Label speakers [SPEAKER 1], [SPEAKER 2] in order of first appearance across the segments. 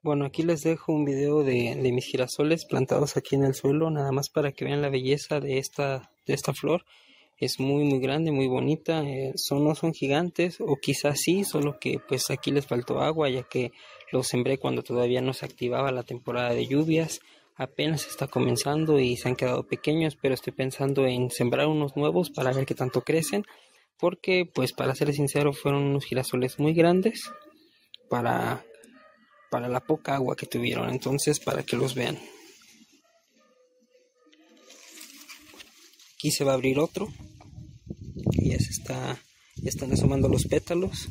[SPEAKER 1] Bueno, aquí les dejo un video de, de, mis girasoles plantados aquí en el suelo, nada más para que vean la belleza de esta, de esta flor. Es muy muy grande, muy bonita. Eh, son, no son gigantes, o quizás sí, solo que pues aquí les faltó agua, ya que los sembré cuando todavía no se activaba la temporada de lluvias. Apenas está comenzando y se han quedado pequeños, pero estoy pensando en sembrar unos nuevos para ver qué tanto crecen. Porque, pues, para ser sincero, fueron unos girasoles muy grandes para para la poca agua que tuvieron, entonces para que los vean. Aquí se va a abrir otro. Ya se está, ya están asomando los pétalos.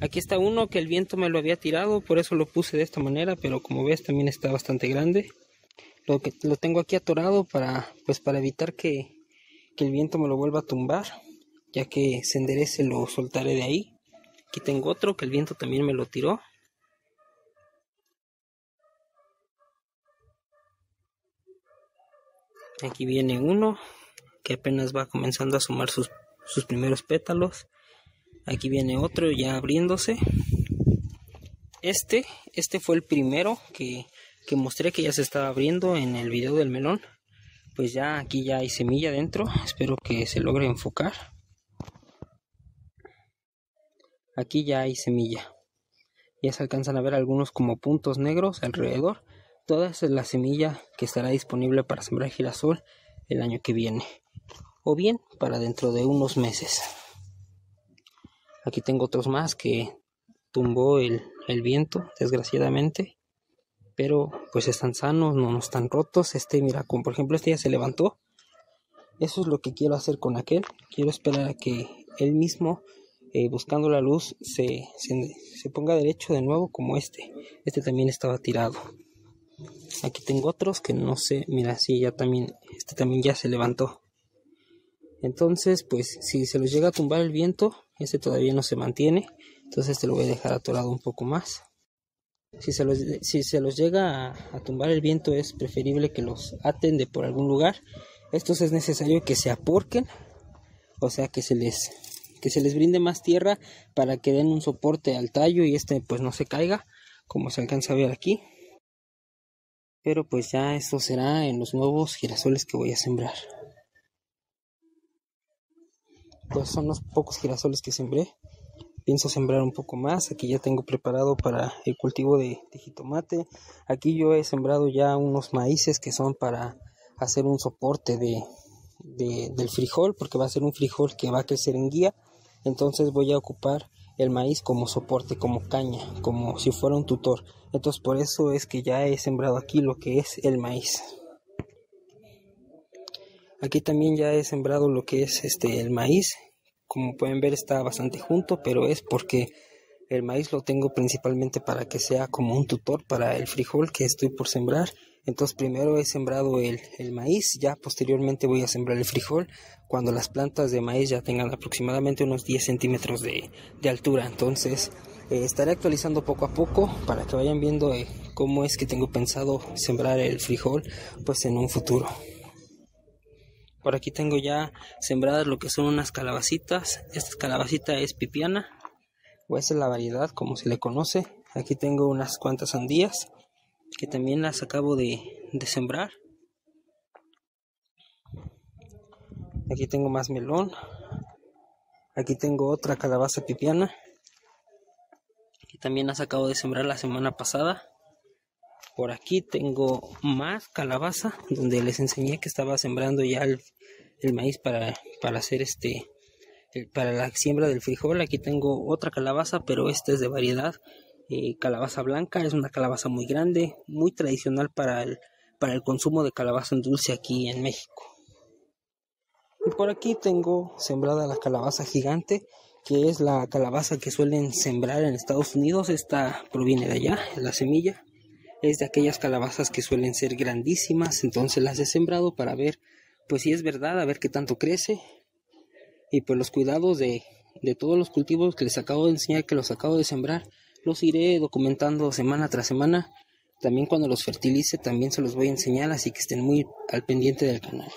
[SPEAKER 1] Aquí está uno que el viento me lo había tirado, por eso lo puse de esta manera, pero como ves también está bastante grande. Lo que lo tengo aquí atorado para pues para evitar que, que el viento me lo vuelva a tumbar, ya que se enderece lo soltaré de ahí. Aquí tengo otro que el viento también me lo tiró. Aquí viene uno que apenas va comenzando a sumar sus, sus primeros pétalos. Aquí viene otro ya abriéndose. Este, este fue el primero que, que mostré que ya se estaba abriendo en el video del melón. Pues ya aquí ya hay semilla dentro. Espero que se logre enfocar. Aquí ya hay semilla. Ya se alcanzan a ver algunos como puntos negros alrededor. Toda esa es la semilla que estará disponible para sembrar girasol el año que viene. O bien para dentro de unos meses. Aquí tengo otros más que tumbó el, el viento, desgraciadamente. Pero pues están sanos, no, están rotos. Este, mira, como por ejemplo este ya se levantó. Eso es lo que quiero hacer con aquel. Quiero esperar a que él mismo, eh, buscando la luz, se, se, se ponga derecho de nuevo como este. Este también estaba tirado. Aquí tengo otros que no sé, mira, sí, ya también, este también ya se levantó. Entonces, pues si se los llega a tumbar el viento, este todavía no se mantiene, entonces este lo voy a dejar atorado un poco más. Si se los, si se los llega a, a tumbar el viento, es preferible que los aten de por algún lugar. Estos es necesario que se aporquen, o sea que se les que se les brinde más tierra para que den un soporte al tallo y este pues no se caiga, como se alcanza a ver aquí pero pues ya eso será en los nuevos girasoles que voy a sembrar. Pues son los pocos girasoles que sembré. Pienso sembrar un poco más. Aquí ya tengo preparado para el cultivo de, jitomate. Aquí yo he sembrado ya unos maíces que son para hacer un soporte de, del frijol, porque va a ser un frijol que va a crecer en guía. Entonces voy a ocupar el maíz como soporte, como caña, como si fuera un tutor. Entonces por eso es que ya he sembrado aquí lo que es el maíz. Aquí también ya he sembrado lo que es este el maíz. Como pueden ver está bastante junto, pero es porque el maíz lo tengo principalmente para que sea como un tutor para el frijol que estoy por sembrar entonces primero he sembrado el, maíz, ya posteriormente voy a sembrar el frijol cuando las plantas de maíz ya tengan aproximadamente unos 10 centímetros de, altura. Entonces eh, estaré actualizando poco a poco para que vayan viendo eh, cómo es que tengo pensado sembrar el frijol pues en un futuro. Por aquí tengo ya sembradas lo que son unas calabacitas. Esta calabacita es pipiana, esa es la variedad como se le conoce. Aquí tengo unas cuantas sandías que también las acabo de, sembrar. Aquí tengo más melón. Aquí tengo otra calabaza pipiana. Que también las acabo de sembrar la semana pasada. Por aquí tengo más calabaza. Donde les enseñé que estaba sembrando ya el, maíz para, para hacer este. Para la siembra del frijol. Aquí tengo otra calabaza. Pero esta es de variedad. Eh, calabaza blanca, es una calabaza muy grande, muy tradicional para el, para el consumo de calabaza en dulce aquí en México. Y por aquí tengo sembrada la calabaza gigante, que es la calabaza que suelen sembrar en Estados Unidos. Esta proviene de allá, la semilla. Es de aquellas calabazas que suelen ser grandísimas, entonces las he sembrado para ver, pues si es verdad, a ver qué tanto crece. Y pues los cuidados de, de todos los cultivos que les acabo de enseñar, que los acabo de sembrar, los iré documentando semana tras semana. También cuando los fertilice también se los voy a enseñar, así que estén muy al pendiente del canal.